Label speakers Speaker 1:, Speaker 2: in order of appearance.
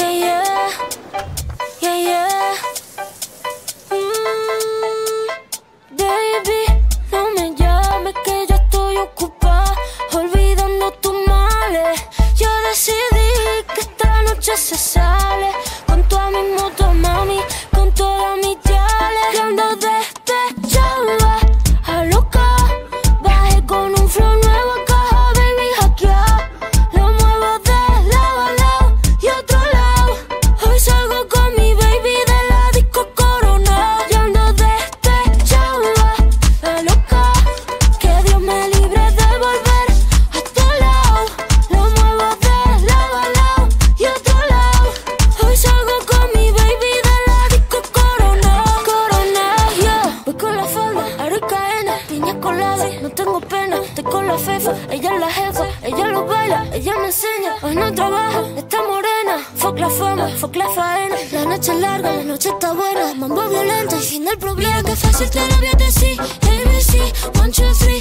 Speaker 1: Yeah, yeah. Yeah, yeah. Mm, baby, no me llames que yo estoy ocupada. Olvidando tus males. Yo decidí que esta noche se sale. Colada. No tengo pena, estoy con la fefa. Ella es la jefa, ella lo baila, ella me enseña. Hoy no trabaja, está morena. Fuck la fama, fuck la faena. La noche es larga, la noche está buena. Mambo violento y fin del problema. Mira que fácil te lo voy a decir. ABC, one, two, three.